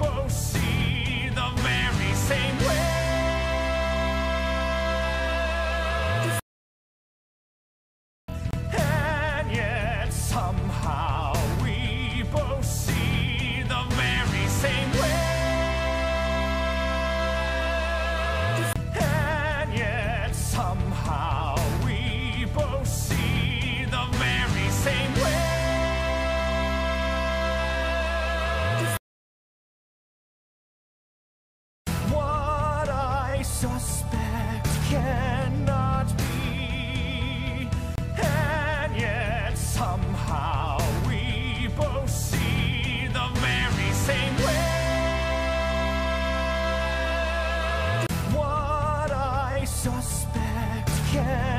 boast. again.